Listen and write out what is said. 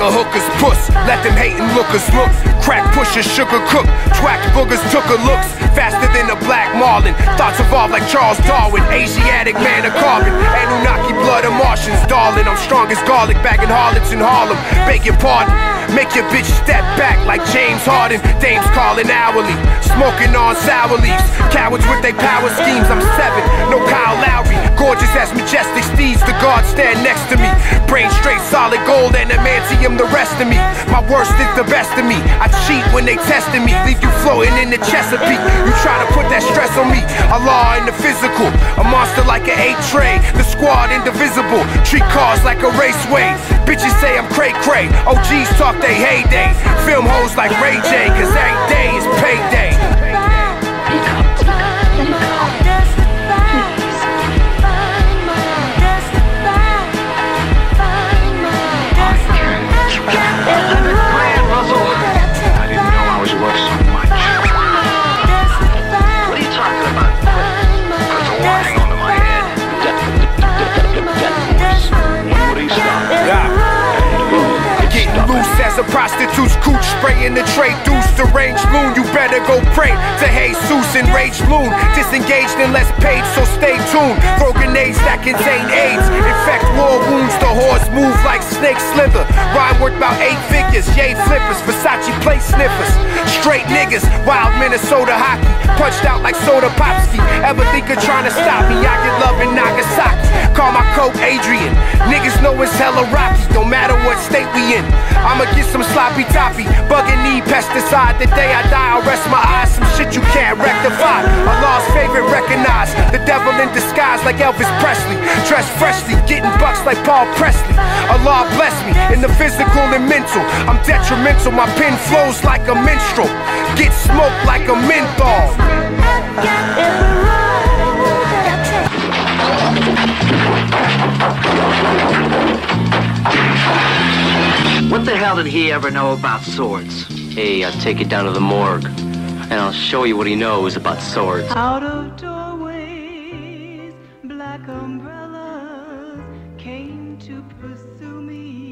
a hooker's puss. Let them hating lookers look. Crack pushers, sugar cook. Twack boogers took a looks. Faster than a black marlin. Thoughts evolve like Charles Darwin. Asiatic man of carbon. Anunnaki blood of Martians. Darling, I'm strong as garlic. Bagging harlots in Harlem. Beg your pardon. Make your bitch step back like James Harden. Dames calling hourly. Smoking on sour leaves. Cowards with their power schemes. I'm seven. No Kyle Lowry. Gorgeous as majestic steeds. The guards stand next to me. Brain straight, solid gold, and adamantium. The rest of me. My worst is the best of me. I cheat when they testing me. Leave you floating in the Chesapeake. You try to put that stress on me. Allah in the physical. A monster like an eight tray. The squad indivisible. Treat cars like a raceway. Bitches say I'm cray cray. OGs talk they heyday. Film hoes like Ray J. Cause every day is payday. Spraying the tray deuce. Deranged loon, you better go pray to Jesus and Rage Loon. Disengaged and less paid, so stay tuned. Throw grenades that contain AIDS. Infect war wounds, the horse move like snake slither. Rhyme worth about eight figures, yay flippers, Versace plate sniffers. Straight niggas, wild Minnesota hockey. Punched out like soda popski. Ever think of trying to stop me? I get love in Nagasaki. Call my coat Adrian. Niggas know it's hella rocky, don't matter what state we in. I'ma get some sloppy toppy, bugging need pesticide. The day I die, I'll rest my eyes. Some shit you can't rectify. A lost favorite recognize the devil in disguise like Elvis Presley. Dressed freshly, getting bucks like Paul Pressey. Allah bless me in the physical and mental. I'm detrimental, my pen flows like a minstrel. Get smoked like a menthol. Hell did he ever know about swords? Hey, I'll take you down to the morgue, and I'll show you what he knows about swords. Out of doorways, black umbrellas came to pursue me.